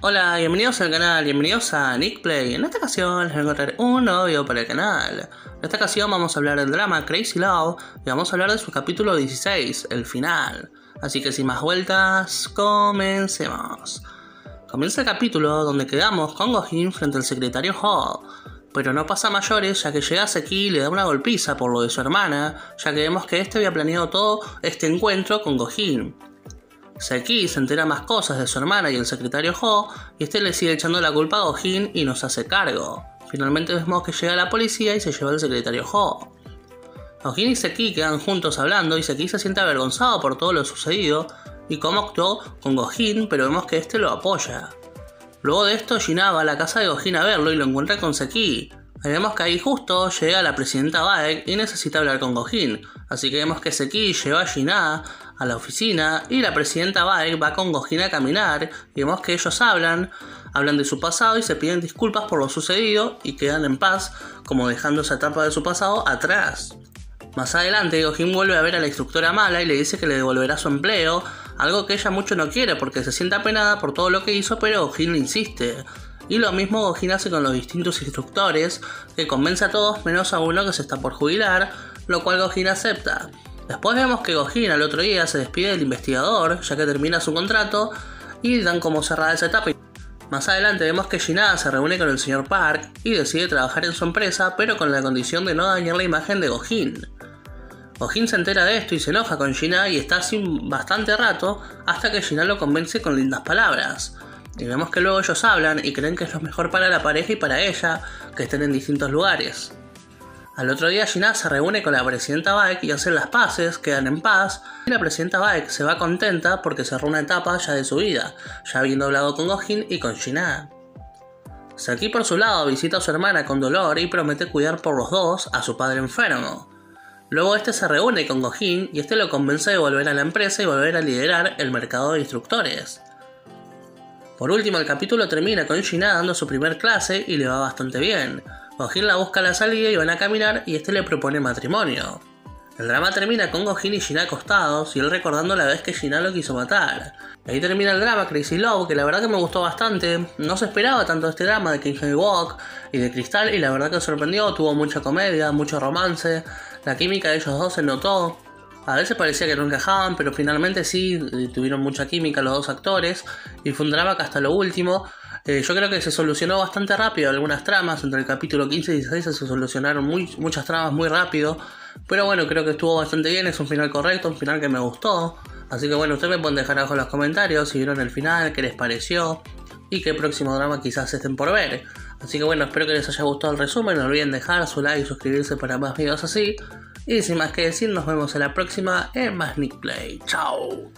Hola, bienvenidos al canal, bienvenidos a Nick Play. En esta ocasión les voy a encontrar un novio para el canal. En esta ocasión vamos a hablar del drama Crazy Love y vamos a hablar de su capítulo 16, el final. Así que sin más vueltas, comencemos. Comienza el capítulo donde quedamos con Gohin frente al secretario Hall. Pero no pasa mayores ya que llega Seki y le da una golpiza por lo de su hermana, ya que vemos que este había planeado todo este encuentro con Gohin. Seki se entera más cosas de su hermana y el secretario Ho, y este le sigue echando la culpa a Gohin y nos hace cargo. Finalmente vemos que llega la policía y se lleva al secretario Ho. Gohin y Seki quedan juntos hablando y Seki se siente avergonzado por todo lo sucedido y cómo actuó con Gohin, pero vemos que este lo apoya. Luego de esto, Jinna va a la casa de Gohin a verlo y lo encuentra con Seki. vemos que ahí justo llega la presidenta Baek y necesita hablar con Gohin, así que vemos que Seki lleva a Jinna a la oficina y la presidenta Baek va con Gohin a caminar vemos que ellos hablan, hablan de su pasado y se piden disculpas por lo sucedido y quedan en paz, como dejando esa etapa de su pasado atrás. Más adelante, Gohin vuelve a ver a la instructora mala y le dice que le devolverá su empleo, algo que ella mucho no quiere porque se siente apenada por todo lo que hizo, pero Gohin le insiste. Y lo mismo Gohin hace con los distintos instructores, que convence a todos menos a uno que se está por jubilar, lo cual Gohin acepta. Después vemos que Gohin al otro día se despide del investigador, ya que termina su contrato, y dan como cerrada esa etapa. Más adelante vemos que Jinada se reúne con el señor Park y decide trabajar en su empresa, pero con la condición de no dañar la imagen de Gohin. Gohin se entera de esto y se enoja con Gina y está así bastante rato hasta que Gina lo convence con lindas palabras. Y vemos que luego ellos hablan y creen que es lo mejor para la pareja y para ella que estén en distintos lugares. Al otro día Gina se reúne con la presidenta Baek y hacen las paces, quedan en paz, y la presidenta Baek se va contenta porque cerró una etapa ya de su vida, ya habiendo hablado con Gohin y con Gina. Saki por su lado visita a su hermana con dolor y promete cuidar por los dos a su padre enfermo. Luego este se reúne con Gohin y este lo convence de volver a la empresa y volver a liderar el mercado de instructores. Por último, el capítulo termina con Shina dando su primer clase y le va bastante bien. Gohin la busca a la salida y van a caminar y este le propone matrimonio. El drama termina con Gohin y Shina acostados y él recordando la vez que Shina lo quiso matar. ahí termina el drama Crazy Love, que la verdad que me gustó bastante. No se esperaba tanto este drama de King Walk y de Cristal y la verdad que sorprendió, tuvo mucha comedia, mucho romance. La química de ellos dos se notó. A veces parecía que no encajaban, pero finalmente sí tuvieron mucha química los dos actores. Y fue un drama que hasta lo último. Eh, yo creo que se solucionó bastante rápido algunas tramas. Entre el capítulo 15 y 16 se solucionaron muchas tramas muy rápido. Pero bueno, creo que estuvo bastante bien. Es un final correcto, un final que me gustó. Así que bueno, ustedes me pueden dejar abajo en los comentarios si vieron el final, qué les pareció y qué próximo drama quizás estén por ver. Así que bueno, espero que les haya gustado el resumen. No olviden dejar su like y suscribirse para más videos así. Y sin más que decir, nos vemos en la próxima en más Nick Play. Chao.